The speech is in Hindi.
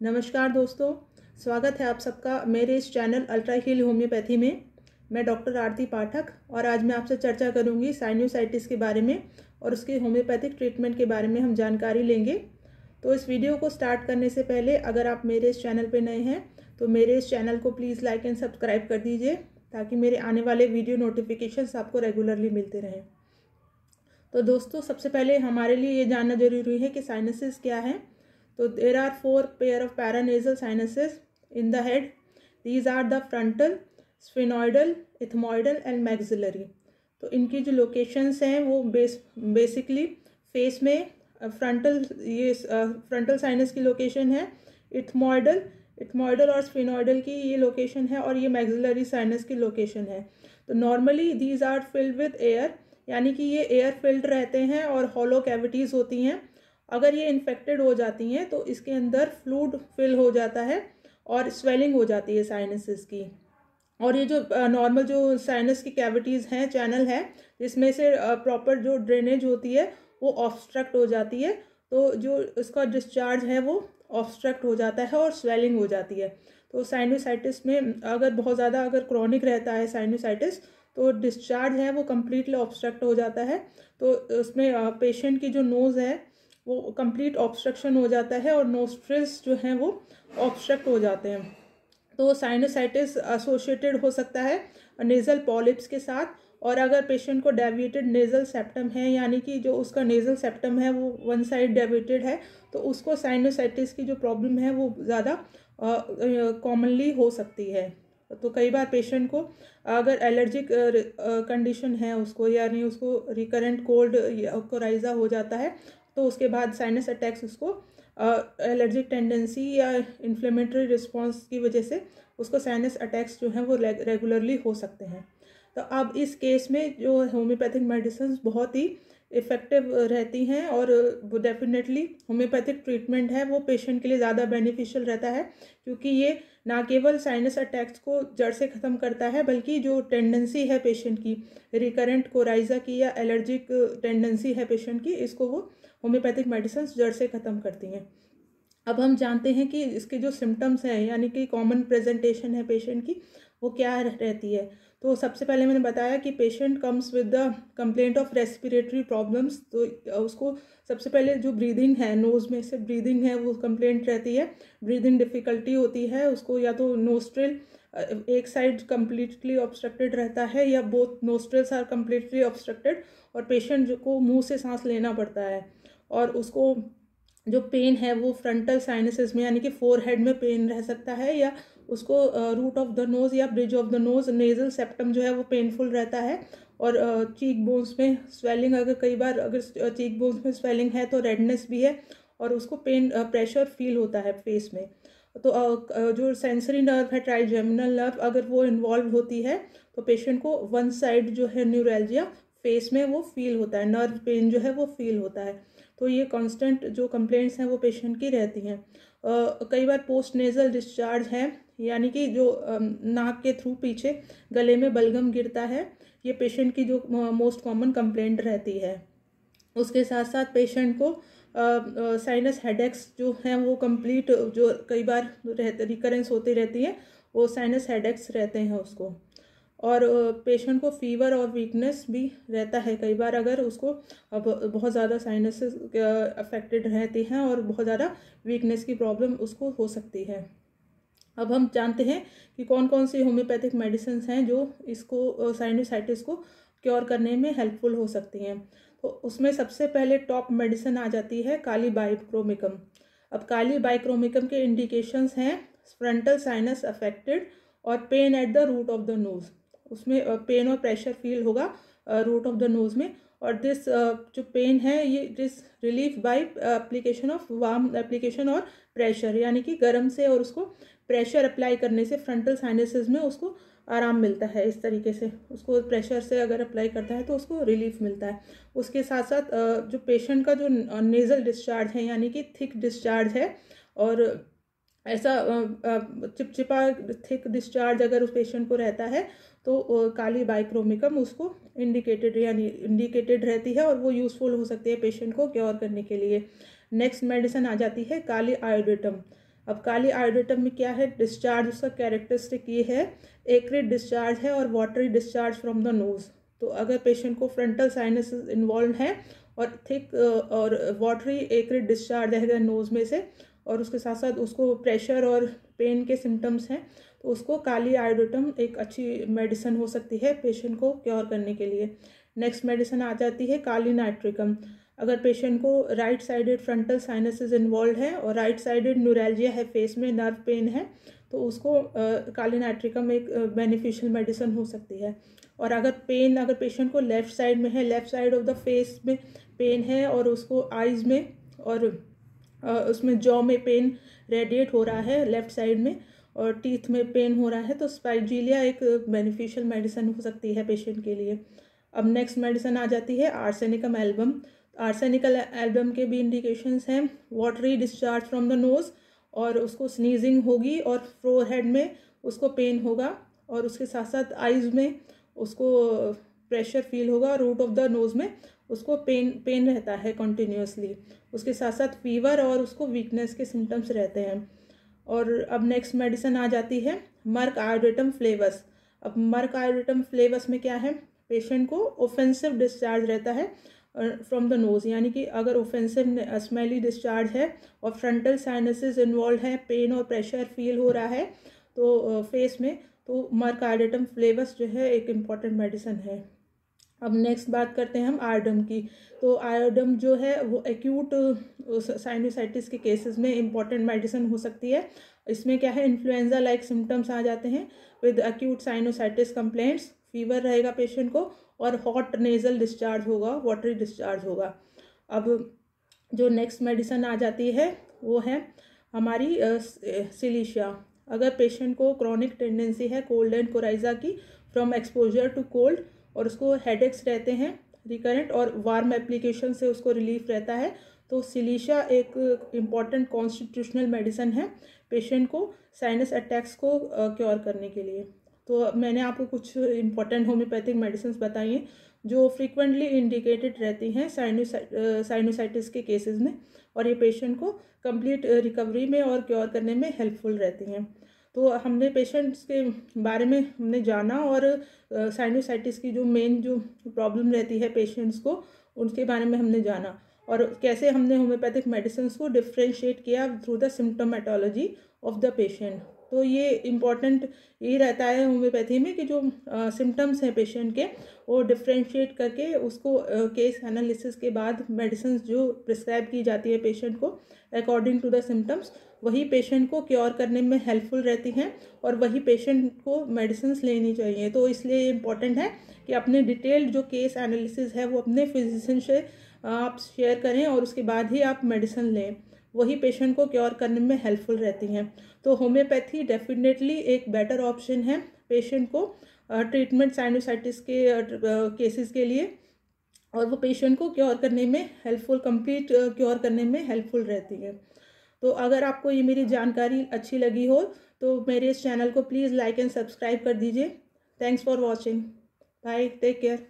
नमस्कार दोस्तों, स्वागत है आप सबका मेरे इस चैनल अल्ट्रा हील होम्योपैथी में। मैं डॉक्टर आरती पाठक और आज मैं आपसे चर्चा करूँगी साइनोसाइटिस के बारे में और उसके होम्योपैथिक ट्रीटमेंट के बारे में हम जानकारी लेंगे। तो इस वीडियो को स्टार्ट करने से पहले अगर आप मेरे इस चैनल पर नए हैं तो मेरे इस चैनल को प्लीज़ लाइक एंड सब्सक्राइब कर दीजिए ताकि मेरे आने वाले वीडियो नोटिफिकेशन आपको रेगुलरली मिलते रहें। तो दोस्तों, सबसे पहले हमारे लिए ये जानना ज़रूरी है कि साइनसिस क्या है तो there are four pair of paranasal sinuses in the head these are the frontal sphenoidal ethmoidal and maxillary तो इनकी जो लोकेशंस हैं, वो बेस बेसिकली फेस में फ्रंटल ये फ्रंटल साइनस की लोकेशन है इथमॉइडल इथमॉइडल और स्फिनॉइडल की ये लोकेशन है, और ये मैग्जिलरी साइनस की लोकेशन है। तो normally these are filled with air यानी कि ये एयर फिल्ड रहते हैं और हॉलो कैविटीज़ होती हैं। अगर ये इन्फेक्टेड हो जाती हैं तो इसके अंदर फ्लूड फिल हो जाता है और स्वेलिंग हो जाती है साइनसिस की। और ये जो नॉर्मल जो साइनस की कैविटीज़ हैं चैनल है जिसमें से प्रॉपर जो ड्रेनेज होती है, वो ऑब्स्ट्रक्ट हो जाती है। तो जो इसका डिस्चार्ज है, वो ऑब्स्ट्रक्ट हो जाता है और स्वेलिंग हो जाती है। तो साइनोसाइटिस में, अगर बहुत ज़्यादा अगर क्रॉनिक रहता है साइनोसाइटिस तो डिस्चार्ज है, वो कम्प्लीटली ऑब्स्ट्रक्ट हो जाता है। तो उसमें पेशेंट की जो नोज़ है वो कंप्लीट ऑब्स्ट्रक्शन हो जाता है और नोस्ट्रिल्स जो हैं वो ऑब्स्ट्रक्ट हो जाते हैं। तो साइनोसाइटिस एसोसिएटेड हो सकता है नेज़ल पॉलिप्स के साथ और अगर पेशेंट को डेविएटेड नेज़ल सेप्टम है, यानी कि जो उसका नेज़ल सेप्टम है, वो वन साइड डेविएटेड है तो उसको साइनोसाइटिस की जो प्रॉब्लम है, वो ज़्यादा कॉमनली हो सकती है। तो कई बार पेशेंट को अगर एलर्जिक कंडीशन है उसको, यानी उसको रिकरेंट कोल्ड कोराइजा हो जाता है तो उसके बाद साइनस अटैक्स उसको एलर्जिक टेंडेंसी या इन्फ्लेमेटरी रिस्पॉन्स की वजह से उसको साइनस अटैक्स जो हैं वो रेगुलरली हो सकते हैं। तो अब इस केस में जो होम्योपैथिक मेडिसिन बहुत ही इफ़ेक्टिव रहती हैं और डेफिनेटली होम्योपैथिक ट्रीटमेंट है, वो पेशेंट के लिए ज़्यादा बेनिफिशियल रहता है क्योंकि ये ना केवल साइनस अटैक्स को जड़ से ख़त्म करता है, बल्कि जो टेंडेंसी है पेशेंट की रिकरेंट कोराइजा की या एलर्जिक टेंडेंसी है पेशेंट की, इसको वो होम्योपैथिक मेडिसिन जड़ से ख़त्म करती हैं। अब हम जानते हैं कि इसके जो सिम्टम्स हैं, यानी कि कॉमन प्रेजेंटेशन है पेशेंट की, वो क्या रहती है। तो सबसे पहले मैंने बताया कि patient comes with the complaint of respiratory problems तो उसको सबसे पहले जो ब्रीदिंग है नोज़ में से ब्रीदिंग है, वो कंप्लेंट रहती है। ब्रीदिंग डिफ़िकल्टी होती है, उसको या तो नोस्ट्रिल एक साइड कम्प्लीटली ऑब्स्ट्रक्टेड रहता है, या both nostrils are completely obstructed और पेशेंट को मुँह से सांस लेना पड़ता है। और उसको जो पेन है वो फ्रंटल साइनसिस में, यानी कि फोर हेड में पेन रह सकता है या उसको रूट ऑफ़ द नोज़ या bridge of the nose nasal septum जो है वो पेनफुल रहता है। और चीक बोन्स में स्वेलिंग अगर कई बार अगर चीक बोन्स में स्वेलिंग है तो रेडनेस भी है और उसको पेन प्रेशर फील होता है फेस में। तो जो सेंसरी नर्व है ट्राइजेमिनल नर्व अगर वो इन्वॉल्व होती है तो पेशेंट को वन साइड जो है न्यूरैल्जिया फेस में वो फील होता है नर्व पेन जो है वो फील होता है। तो ये कांस्टेंट जो कंप्लेंट्स हैं वो पेशेंट की रहती हैं। कई बार पोस्ट नेज़ल डिस्चार्ज है, यानी कि जो नाक के थ्रू पीछे गले में बलगम गिरता है, ये पेशेंट की जो मोस्ट कॉमन कंप्लेंट रहती है। उसके साथ साथ पेशेंट को साइनस हेडेक्स जो हैं वो कंप्लीट जो कई बार रहते रिकरेंस होती रहती है, वो साइनस हेडेक्स रहते हैं उसको। और पेशेंट को फीवर और वीकनेस भी रहता है कई बार अगर उसको अब बहुत ज़्यादा साइनस अफेक्टेड रहती हैं और बहुत ज़्यादा वीकनेस की प्रॉब्लम उसको हो सकती है। अब हम जानते हैं कि कौन कौन सी होम्योपैथिक मेडिसिन हैं जो इसको साइनोसाइटिस को क्योर करने में हेल्पफुल हो सकती हैं। तो उसमें सबसे पहले टॉप मेडिसिन आ जाती है काली बाइक्रोमिकम अब काली बाइक्रोमिकम के इंडिकेशंस हैं फ्रंटल साइनस अफेक्टेड और pain at the root of the nose उसमें पेन और प्रेशर फील होगा रूट ऑफ़ द नोज़ में। और दिस जो पेन है, ये this relief by application of warm application और प्रेशर यानी कि गर्म से और उसको प्रेशर अप्लाई करने से फ्रंटल साइनसिस में उसको आराम मिलता है, इस तरीके से। उसको प्रेशर से अगर अप्लाई करता है तो उसको रिलीफ मिलता है। उसके साथ साथ जो पेशेंट का जो नेज़ल डिस्चार्ज है, यानी कि थिक डिस्चार्ज है, और ऐसा चिपचिपा, थिक डिस्चार्ज अगर उस पेशेंट को रहता है तो काली बाइक्रोमिकम उसको इंडिकेटेड यानी इंडिकेटेड रहती है और वो यूज़फुल हो सकती है पेशेंट को क्योर करने के लिए। नेक्स्ट मेडिसिन आ जाती है काली आयोडेटम अब काली आयोडेटम में क्या है? डिस्चार्ज उसका कैरेक्टरिस्टिक ये है एक्रिड डिस्चार्ज है और watery discharge from the nose तो अगर पेशेंट को फ्रंटल साइनस इन्वॉल्व है और थिक और वाटरी एक्रिड डिस्चार्ज है नोज़ में से और उसके साथ साथ उसको प्रेशर और पेन के सिम्टम्स हैं तो उसको काली आयोडोटम एक अच्छी मेडिसिन हो सकती है पेशेंट को क्योर करने के लिए। नेक्स्ट मेडिसिन आ जाती है काली नाइट्रिकम अगर पेशेंट को right sided frontal sinusitis involve है और राइट साइडेड न्यूरैल्जिया है फेस में नर्व पेन है तो उसको काली नाइट्रिकम एक बेनिफिशियल मेडिसिन हो सकती है। और अगर पेन अगर पेशेंट को लेफ़्ट साइड में है left side of the face में पेन है और उसको आइज़ में और उसमें जॉ में पेन रेडिएट हो रहा है लेफ़्ट साइड में, और टीथ में पेन हो रहा है तो स्पाइजीलिया एक बेनिफिशियल मेडिसिन हो सकती है पेशेंट के लिए। अब नेक्स्ट मेडिसिन आ जाती है आर्सेनिकम एल्बम आर्सेनिकल एल्बम के भी इंडिकेशंस हैं। Watery discharge from the nose और उसको स्नीजिंग होगी, और फ्लोर हेड में उसको पेन होगा, और उसके साथ साथ आइज़ में उसको प्रेशर फील होगा रूट ऑफ़ द नोज़ में उसको पेन पेन रहता है कंटिन्यूसली उसके साथ साथ फीवर और उसको वीकनेस के सिम्टम्स रहते हैं। और अब नेक्स्ट मेडिसिन आ जाती है मर्क आयोडेटम फ्लेवस अब मर्क आयोडेटम फ्लेवस में क्या है? पेशेंट को ओफेंसिव डिस्चार्ज रहता है फ्रॉम द नोज़ यानी कि अगर ओफेंसिव स्मेली डिस्चार्ज है और फ्रंटल साइनसिस इन्वॉल्व है पेन और प्रेशर फील हो रहा है तो फेस में तो मर्कार्डेटम फ्लेवस जो है एक इंपॉर्टेंट मेडिसिन है। अब नेक्स्ट बात करते हैं हम आयोडम की। तो आयोडम जो है, वो एक्यूट साइनोसाइटिस के केसेस में इंपॉर्टेंट मेडिसिन हो सकती है। इसमें क्या है इन्फ्लुएंजा लाइक सिम्टम्स आ जाते हैं with acute sinusitis complaints fever रहेगा पेशेंट को और हॉट नेज़ल डिस्चार्ज होगा वाटरी डिस्चार्ज होगा। अब जो नेक्स्ट मेडिसिन आ जाती है, वो है हमारी सिलीशिया। अगर पेशेंट को क्रॉनिक टेंडेंसी है कोल्ड एंड कोराइजा की फ्रॉम एक्सपोजर टू कोल्ड और उसको हेडेक्स रहते हैं रिकरेंट और वार्म एप्लीकेशन से उसको रिलीफ रहता है। तो सिलीशा एक इंपॉर्टेंट कॉन्स्टिट्यूशनल मेडिसन है पेशेंट को साइनस अटैक्स को क्योर करने के लिए। तो मैंने आपको कुछ इंपॉर्टेंट होम्योपैथिक मेडिसिन बताई हैं, जो फ्रीक्वेंटली इंडिकेटेड रहती हैं साइनोसाइटिस के केसेस में और ये पेशेंट को कंप्लीट रिकवरी में और क्योर करने में हेल्पफुल रहती हैं। तो हमने पेशेंट्स के बारे में हमने जाना और साइनोसाइटिस की जो मेन जो प्रॉब्लम रहती है पेशेंट्स को, उनके बारे में हमने जाना। और कैसे हमने होम्योपैथिक मेडिसिन को डिफ्रेंशिएट किया through the symptomatology of the patient तो ये इंपॉर्टेंट यही रहता है होम्योपैथी में कि जो सिम्टम्स हैं पेशेंट के, वो डिफ्रेंशिएट करके उसको केस एनालिसिस के बाद मेडिसिन जो प्रिस्क्राइब की जाती है पेशेंट को अकॉर्डिंग टू द सिम्टम्स वही पेशेंट को क्योर करने में हेल्पफुल रहती हैं और वही पेशेंट को मेडिसिन लेनी चाहिए। तो इसलिए इंपॉर्टेंट है कि अपने डिटेल्ड जो केस एनालिसिस है, वो अपने फिजिशियन से आप शेयर करें और उसके बाद ही आप मेडिसिन लें। वही पेशेंट को क्योर करने में हेल्पफुल रहती हैं। तो होम्योपैथी डेफिनेटली एक बेटर ऑप्शन है पेशेंट को ट्रीटमेंट साइनोसाइटिस के केसेस के लिए और वो पेशेंट को क्योर करने में हेल्पफुल कंप्लीट क्योर करने में हेल्पफुल रहती है। तो अगर आपको ये मेरी जानकारी अच्छी लगी हो तो मेरे इस चैनल को प्लीज़ लाइक एंड सब्सक्राइब कर दीजिए। Thanks for watching bye take care